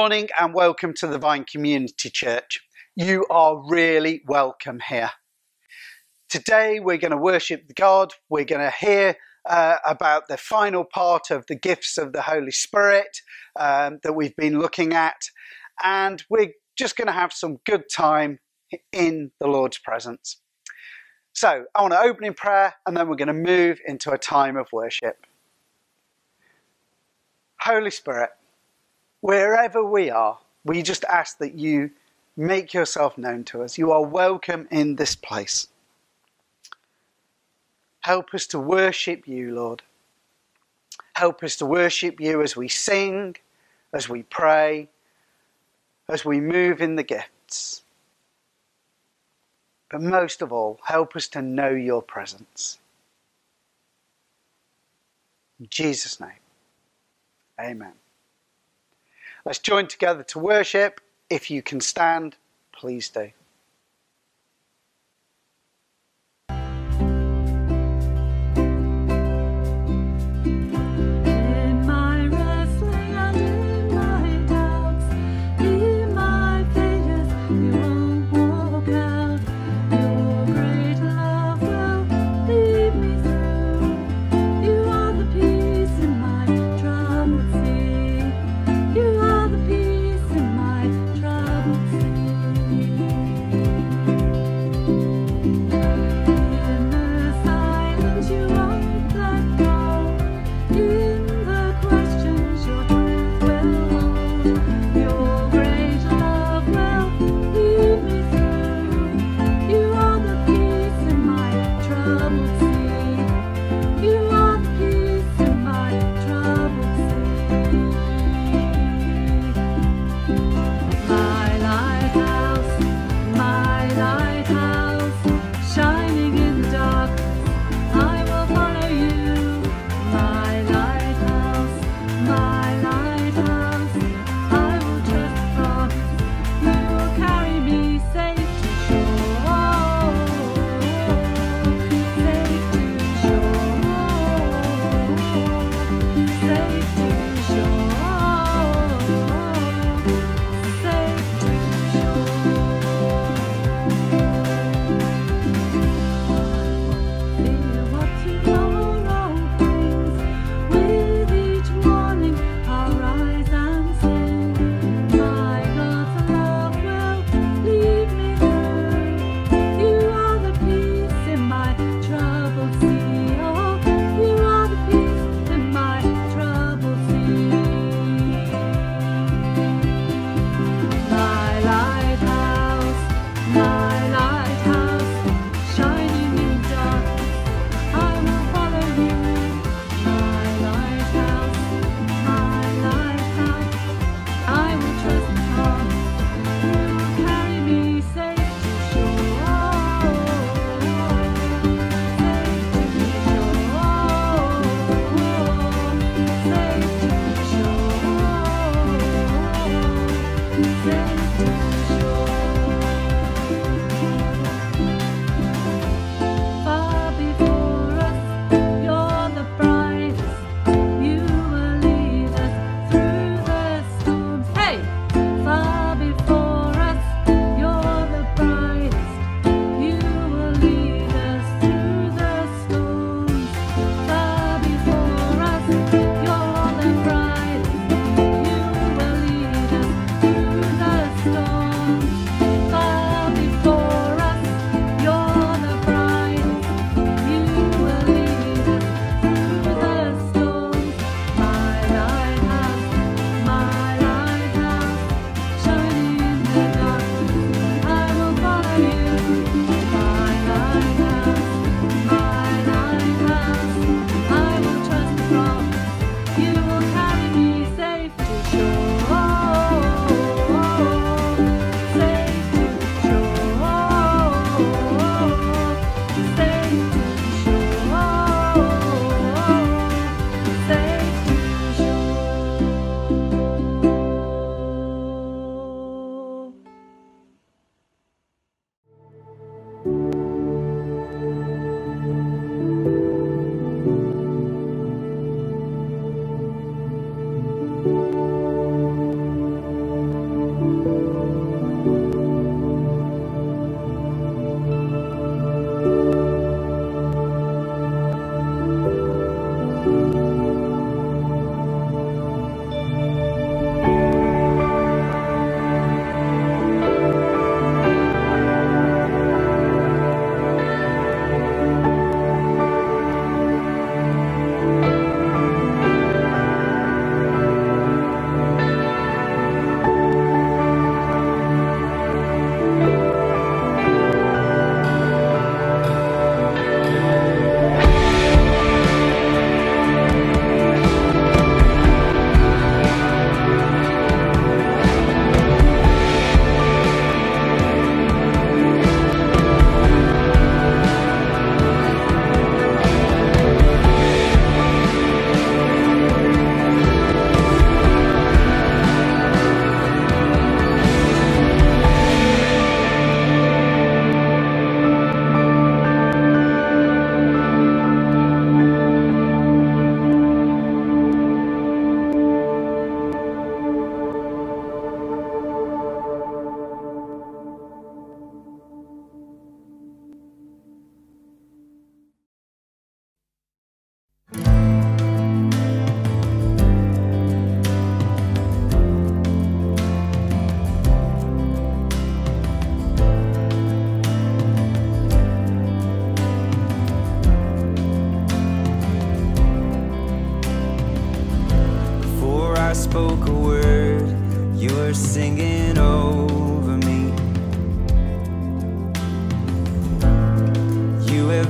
Morning and welcome to the Vine Community Church. You are really welcome here. Today we're going to worship God. We're going to hear uh, about the final part of the gifts of the Holy Spirit um, that we've been looking at, and we're just going to have some good time in the Lord's presence. So I want to open in prayer and then we're going to move into a time of worship. Holy Spirit, wherever we are, we just ask that you make yourself known to us. You are welcome in this place. Help us to worship you, Lord. Help us to worship you as we sing, as we pray, as we move in the gifts. But most of all, help us to know your presence. In Jesus' name, amen. Let's join together to worship. If you can stand, please do.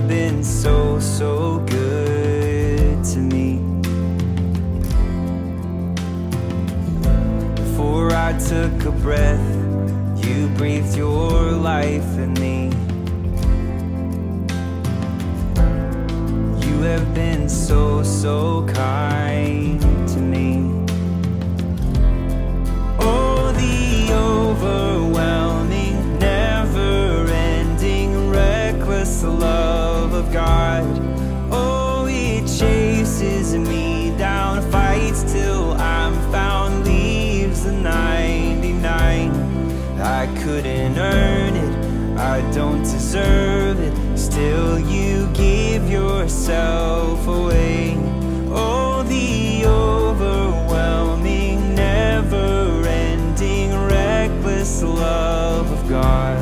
you've been so, so good to me. Before I took a breath, you breathed your life in me. You have been so, so kind to me. Oh, the overwhelming, never ending, reckless love. God. Oh, it chases me down, fights till I'm found, leaves the 99. I couldn't earn it, I don't deserve it, still you give yourself away. Oh, the overwhelming, never ending, reckless love of God.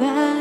That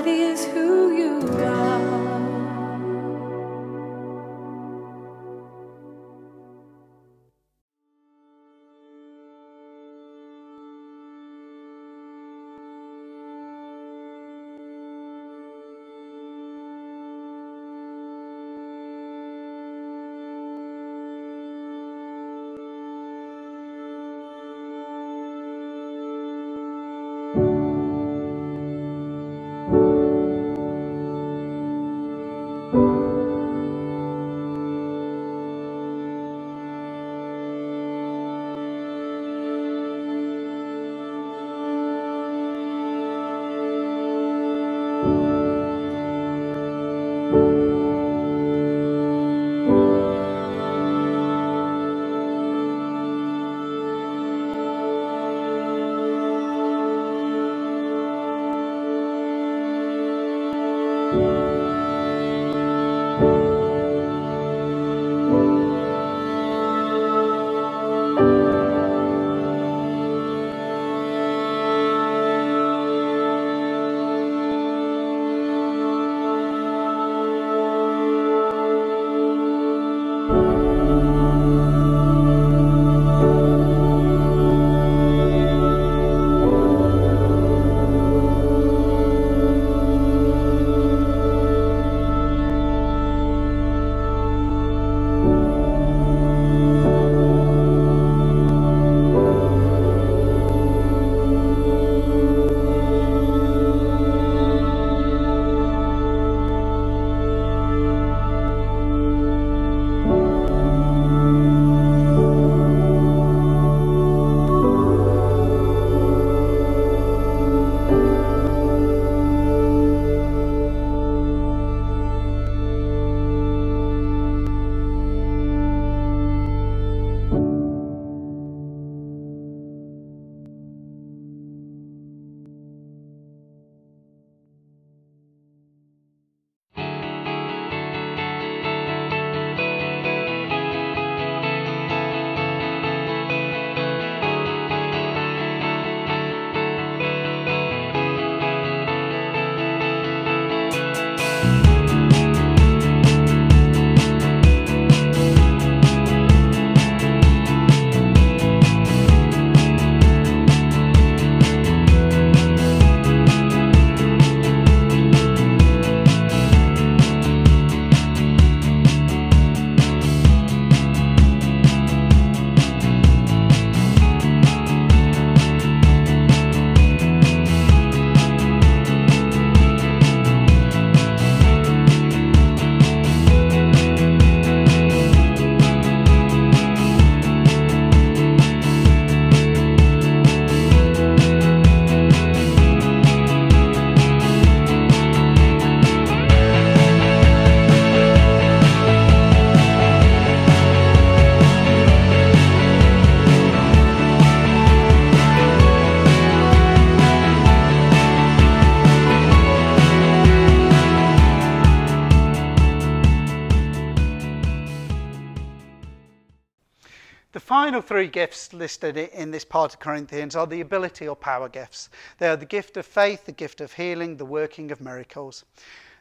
final three gifts listed in this part of Corinthians are the ability or power gifts. They are the gift of faith, the gift of healing, the working of miracles.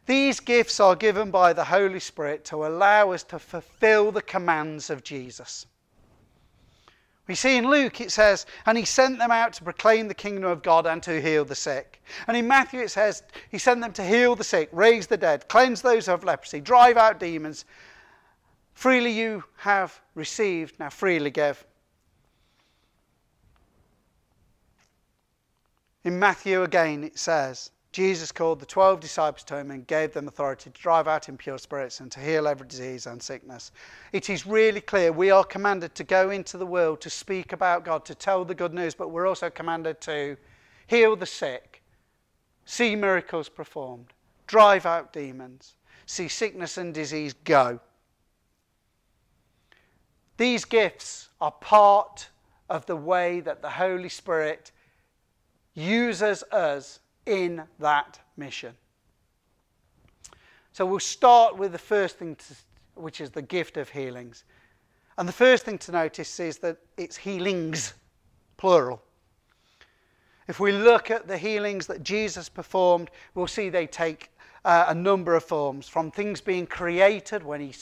These gifts are given by the Holy Spirit to allow us to fulfill the commands of Jesus. We see in Luke it says, and he sent them out to proclaim the kingdom of God and to heal the sick. And in Matthew it says, he sent them to heal the sick, raise the dead, cleanse those who have leprosy, drive out demons. Freely you have received, now freely give. In Matthew again it says, Jesus called the 12 disciples to him and gave them authority to drive out impure spirits and to heal every disease and sickness. It is really clear we are commanded to go into the world to speak about God, to tell the good news, but we're also commanded to heal the sick, see miracles performed, drive out demons, see sickness and disease go. These gifts are part of the way that the Holy Spirit uses us in that mission. So we'll start with the first thing, to, which is the gift of healings. And the first thing to notice is that it's healings, plural. If we look at the healings that Jesus performed, we'll see they take uh, a number of forms from things being created when he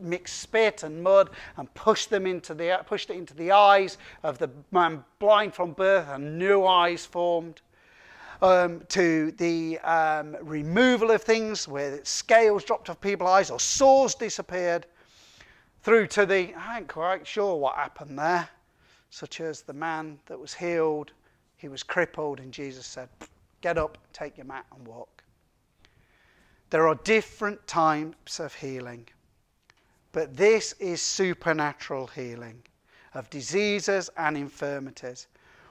mixed spit and mud and pushed them into the pushed it into the eyes of the man blind from birth and new eyes formed um, to the um, removal of things where scales dropped off people's eyes or sores disappeared, through to the, I ain't quite sure what happened there, such as the man that was healed, he was crippled, and Jesus said, Get up, take your mat, and walk. There are different types of healing, but this is supernatural healing of diseases and infirmities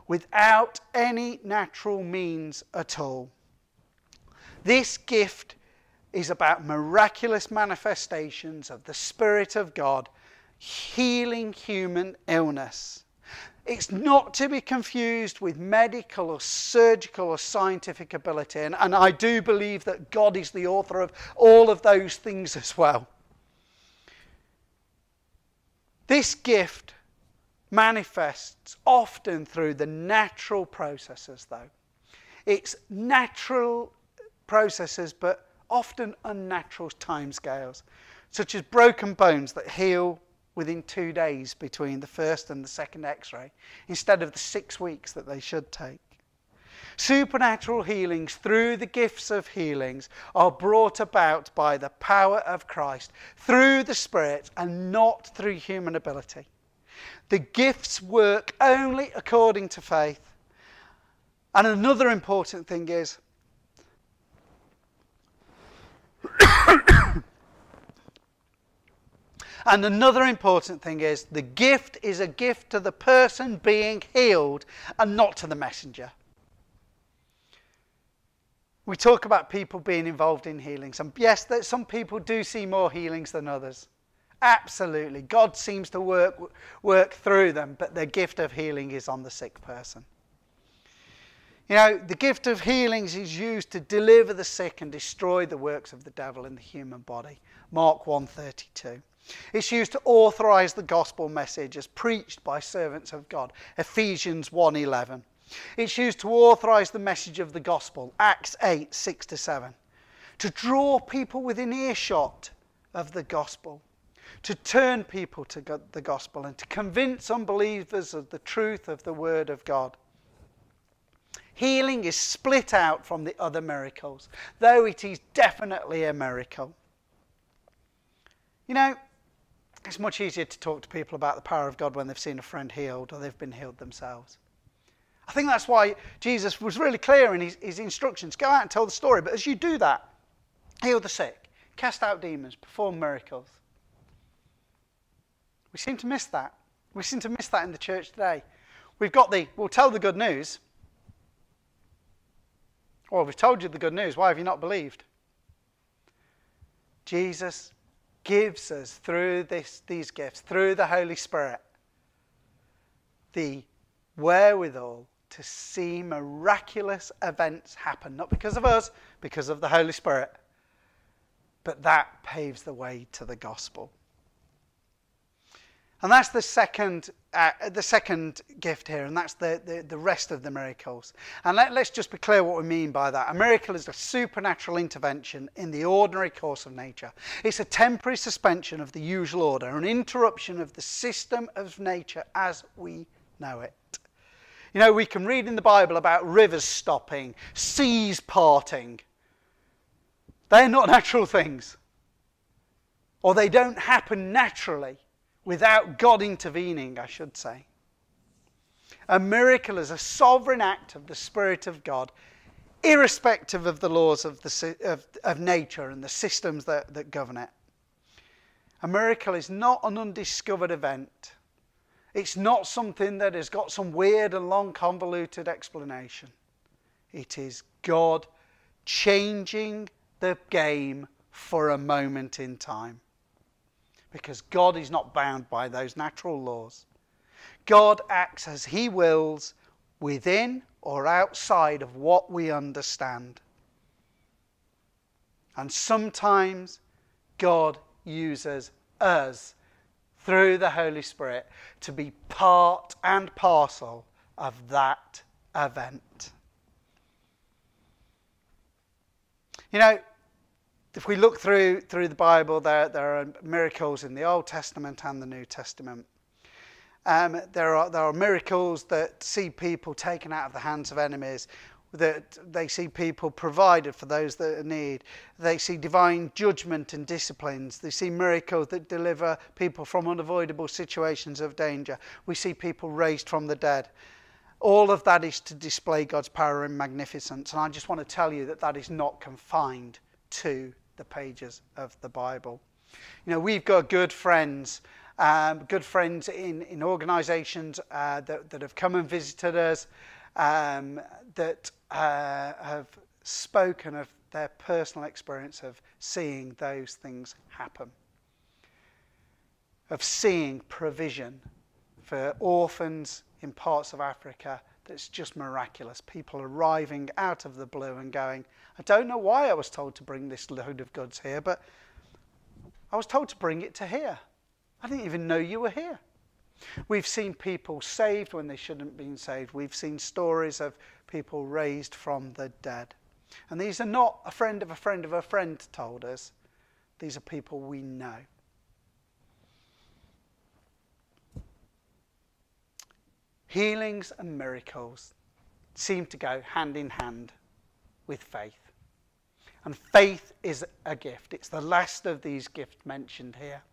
without any natural means at all. This gift is about miraculous manifestations of the Spirit of God healing human illness. It's not to be confused with medical or surgical or scientific ability. And, and I do believe that God is the author of all of those things as well. This gift manifests often through the natural processes, though. It's natural processes, but often unnatural timescales, such as broken bones that heal within two days between the first and the second x ray, instead of the six weeks that they should take. Supernatural healings through the gifts of healings are brought about by the power of Christ through the Spirit and not through human ability. The gifts work only according to faith. And another important thing is And another important thing is the gift is a gift to the person being healed and not to the messenger. We talk about people being involved in healings. And yes, that some people do see more healings than others. Absolutely. God seems to work, work through them, but the gift of healing is on the sick person. You know, the gift of healings is used to deliver the sick and destroy the works of the devil in the human body. Mark 132. It's used to authorize the gospel message as preached by servants of God. Ephesians 1:11. It's used to authorize the message of the gospel. Acts 8, 6 to 7. To draw people within earshot of the gospel. To turn people to the gospel and to convince unbelievers of the truth of the word of God. Healing is split out from the other miracles, though it is definitely a miracle. You know, it's much easier to talk to people about the power of God when they've seen a friend healed or they've been healed themselves. I think that's why Jesus was really clear in his, his instructions go out and tell the story. But as you do that, heal the sick, cast out demons, perform miracles. We seem to miss that. We seem to miss that in the church today. We've got the, we'll tell the good news. Well, we've told you the good news. Why have you not believed? Jesus gives us through this, these gifts, through the Holy Spirit, the wherewithal to see miraculous events happen. Not because of us, because of the Holy Spirit. But that paves the way to the gospel. And that's the second, uh, the second gift here, and that's the, the, the rest of the miracles. And let, let's just be clear what we mean by that. A miracle is a supernatural intervention in the ordinary course of nature. It's a temporary suspension of the usual order, an interruption of the system of nature as we know it. You know, we can read in the Bible about rivers stopping, seas parting. They're not natural things, or they don't happen naturally without God intervening, I should say. A miracle is a sovereign act of the Spirit of God, irrespective of the laws of, the, of, of nature and the systems that, that govern it. A miracle is not an undiscovered event. It's not something that has got some weird and long convoluted explanation. It is God changing the game for a moment in time because God is not bound by those natural laws. God acts as He wills within or outside of what we understand. And sometimes God uses us through the Holy Spirit to be part and parcel of that event. You know, if we look through through the Bible, there there are miracles in the Old Testament and the New Testament. Um, there are there are miracles that see people taken out of the hands of enemies, that they see people provided for those that need. They see divine judgment and disciplines. They see miracles that deliver people from unavoidable situations of danger. We see people raised from the dead. All of that is to display God's power and magnificence. And I just want to tell you that that is not confined to the pages of the Bible. You know, we've got good friends, um, good friends in, in organisations uh, that, that have come and visited us, um, that uh, have spoken of their personal experience of seeing those things happen, of seeing provision for orphans in parts of Africa that's just miraculous. People arriving out of the blue and going, I don't know why I was told to bring this load of goods here, but I was told to bring it to here. I didn't even know you were here. We've seen people saved when they shouldn't have been saved. We've seen stories of people raised from the dead. And these are not a friend of a friend of a friend told us, these are people we know. Healings and miracles seem to go hand in hand with faith. And faith is a gift. It's the last of these gifts mentioned here.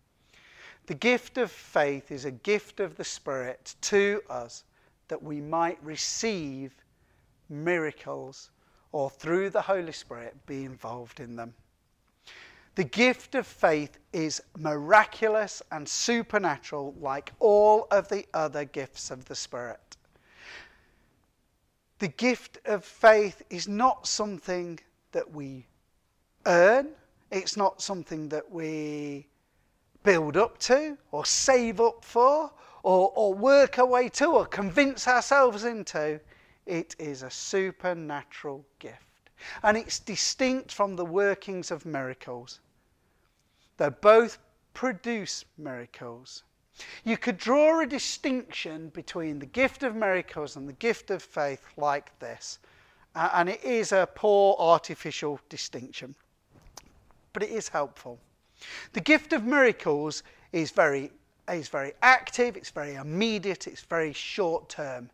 The gift of faith is a gift of the Spirit to us that we might receive miracles or through the Holy Spirit be involved in them. The gift of faith is miraculous and supernatural, like all of the other gifts of the Spirit. The gift of faith is not something that we earn, it's not something that we build up to or save up for or, or work our way to or convince ourselves into. It is a supernatural gift. And it's distinct from the workings of miracles. They both produce miracles. You could draw a distinction between the gift of miracles and the gift of faith like this. And it is a poor artificial distinction, but it is helpful. The gift of miracles is very, is very active, it's very immediate, it's very short term.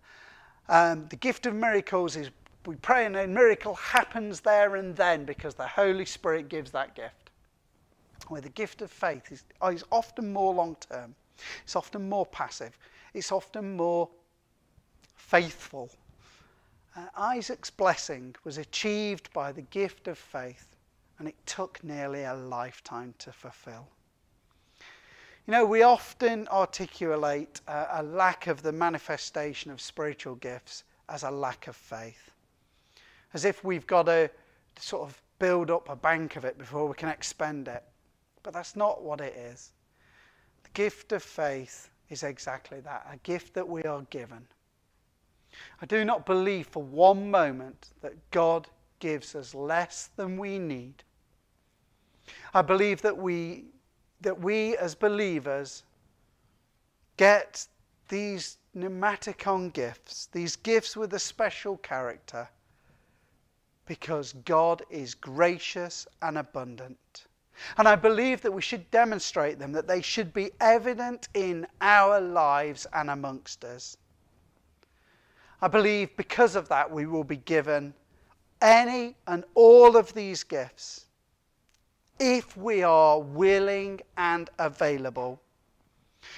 Um, the gift of miracles is we pray and a miracle happens there and then because the Holy Spirit gives that gift where the gift of faith is, is often more long term, it's often more passive, it's often more faithful. Uh, Isaac's blessing was achieved by the gift of faith, and it took nearly a lifetime to fulfill. You know, we often articulate uh, a lack of the manifestation of spiritual gifts as a lack of faith, as if we've got to sort of build up a bank of it before we can expend it. But that's not what it is. The gift of faith is exactly that a gift that we are given. I do not believe for one moment that God gives us less than we need. I believe that we, that we as believers get these pneumaticon gifts, these gifts with a special character, because God is gracious and abundant. And I believe that we should demonstrate them, that they should be evident in our lives and amongst us. I believe because of that we will be given any and all of these gifts if we are willing and available.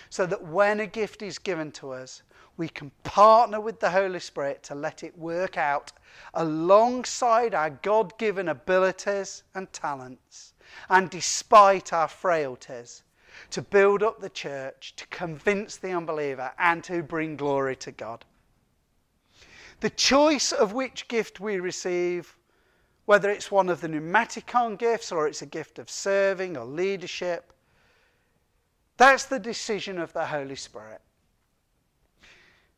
So that when a gift is given to us, we can partner with the Holy Spirit to let it work out alongside our God given abilities and talents and despite our frailties, to build up the church, to convince the unbeliever, and to bring glory to God. The choice of which gift we receive, whether it's one of the pneumaticon gifts or it's a gift of serving or leadership, that's the decision of the Holy Spirit.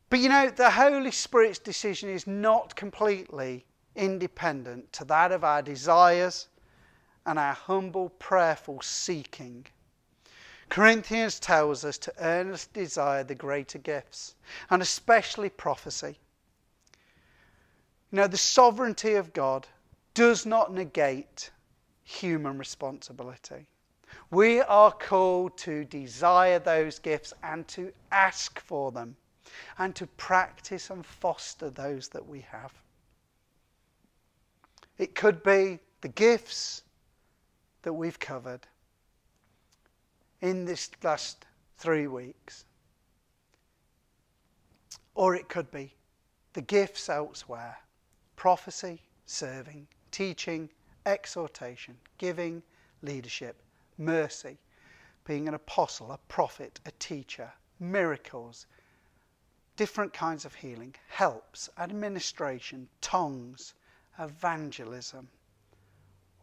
But you know, the Holy Spirit's decision is not completely independent to that of our desires and our humble, prayerful seeking. Corinthians tells us to earnestly desire the greater gifts, and especially prophecy. You know, the sovereignty of God does not negate human responsibility. We are called to desire those gifts and to ask for them and to practice and foster those that we have. It could be the gifts that we've covered in this last three weeks. Or it could be the gifts elsewhere prophecy, serving, teaching, exhortation, giving, leadership, mercy, being an apostle, a prophet, a teacher, miracles, different kinds of healing, helps, administration, tongues, evangelism,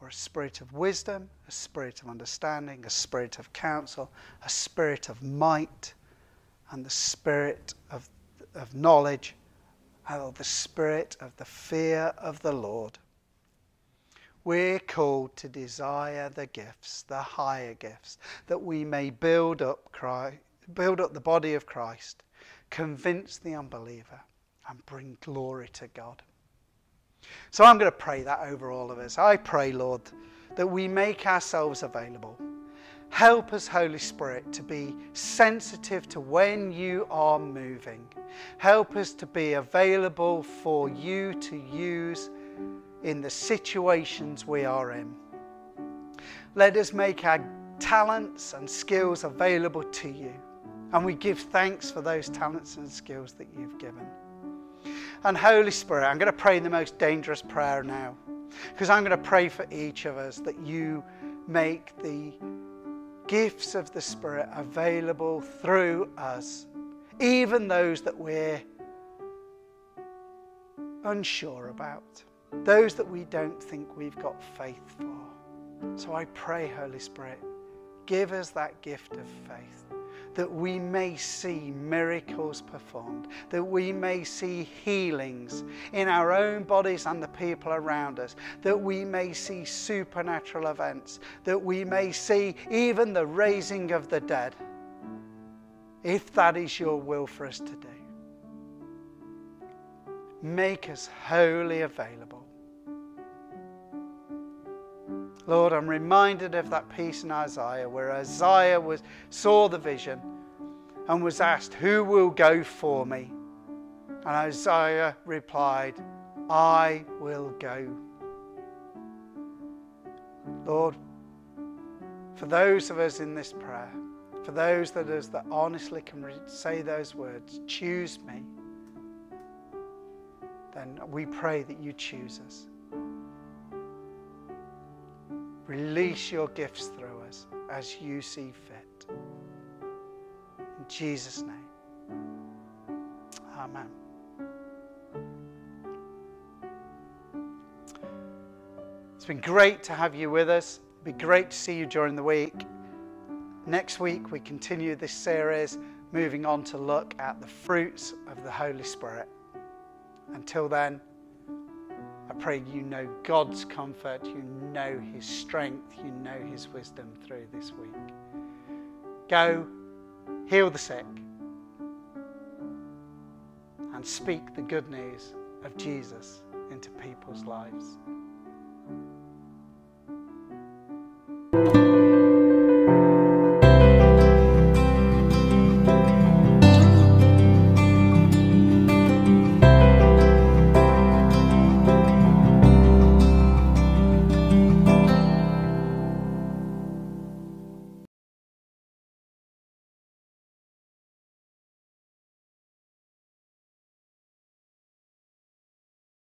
or a spirit of wisdom, a spirit of understanding, a spirit of counsel, a spirit of might, and the spirit of, of knowledge, or the spirit of the fear of the Lord. We're called to desire the gifts, the higher gifts, that we may build up Christ, build up the body of Christ, convince the unbeliever, and bring glory to God. So I'm going to pray that over all of us. I pray, Lord, that we make ourselves available. Help us, Holy Spirit, to be sensitive to when you are moving. Help us to be available for you to use in the situations we are in. Let us make our talents and skills available to you. And we give thanks for those talents and skills that you've given. And Holy Spirit, I'm going to pray the most dangerous prayer now. Because I'm going to pray for each of us that you make the gifts of the Spirit available through us, even those that we're unsure about, those that we don't think we've got faith for. So I pray, Holy Spirit, give us that gift of faith that we may see miracles performed, that we may see healings in our own bodies and the people around us, that we may see supernatural events, that we may see even the raising of the dead, if that is your will for us to do. Make us wholly available. Lord, I'm reminded of that piece in Isaiah where Isaiah was, saw the vision and was asked, Who will go for me? And Isaiah replied, I will go. Lord, for those of us in this prayer, for those that us that honestly can say those words, choose me, then we pray that you choose us. Release your gifts through us as you see fit. In Jesus' name. Amen. It's been great to have you with us. It'd be great to see you during the week. Next week, we continue this series, moving on to look at the fruits of the Holy Spirit. Until then, I pray you know God's comfort, you know His strength, you know His wisdom through this week. Go, heal the sick, and speak the good news of Jesus into people's lives.